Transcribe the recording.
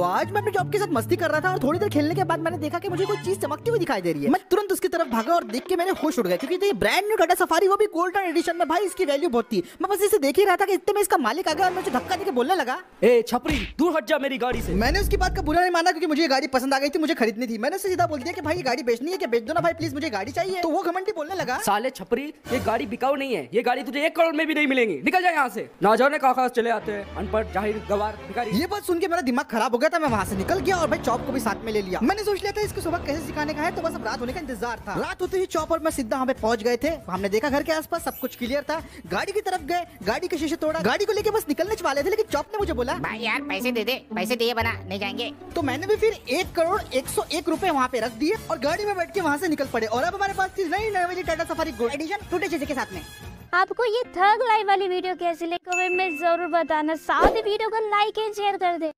तो आज मैं अपने जॉब के साथ मस्ती कर रहा था और थोड़ी देर खेलने के बाद मैंने देखा कि मुझे कोई चीज़ चमकती हुई दिखाई दे रही है। मैं तुरंत उसकी तरफ़ भागा और देख के मैंने होश उड़ गया क्योंकि ये ब्रांड न्यू टाटा सफारी वो भी गोल्डन एडिशन में भाई इसकी वैल्यू बहुत थी। मैं बस इसे देख ही रहा था कि इतने में इसका मालिक आ गया और मुझे धक्का देके बोलने लगा। ए छपरी दूर हट जा मेरी गाड़ी से। मैंने उसकी बात का बुरा नहीं माना क्योंकि मुझे गाड़ी पसंद आ गई थी मुझे खरीदनी थी। मैंने उसे सीधा बोल दिया कि भाई ये गाड़ी बेचनी है कि बेच दो ना भाई प्लीज़ मुझे गाड़ी चाहिए। तो वो घमंडी बोलने लगा। साले छपरी ये गाड़ी बिकाऊ नहीं है। ये गाड़ी तुझे एक करोड़ में भी नहीं मिलेंगी। निकल जाए यहाँ से। ना जाओ जाने कहा चले आते हैं। अनपढ़ ज़ाहिर गवार ये बात सुन के मेरा दिमाग खराब हो गया। था मैं वहाँ से निकल गया और भाई चौप को भी साथ में ले लिया। मैंने सोच लिया था इसको सुबह कैसे सिखाने का है तो बस अब रात होने का इंतज़ार था। रात होते ही चौप और मैं सीधा वहाँ पे पहुँच गए थे। हमने देखा घर के आसपास सब कुछ क्लियर था। गाड़ी की तरफ़ गए गाड़ी के शीशे तोड़ा। गाड़ी को लेके बस निकलने वाले थे लेकिन चौप ने मुझे बोला भाई यार पैसे दे दे पैसे दिए बना नहीं जाएँगे। तो मैंने भी फिर एक करोड़ एक सौ एक रूपए वहाँ पे रख दिए और गाड़ी में बैठ के वहाँ से निकल पड़े। और अब हमारे पास नई नई टाटा सफारी गोल्ड एडिशन टूटे चीजे के साथ में। आपको ये थर्ड लाइव वाली वीडियो कैसी लगी कमेंट में ज़रूर बताना। साथ ही वीडियो को लाइक एंड शेयर कर दे।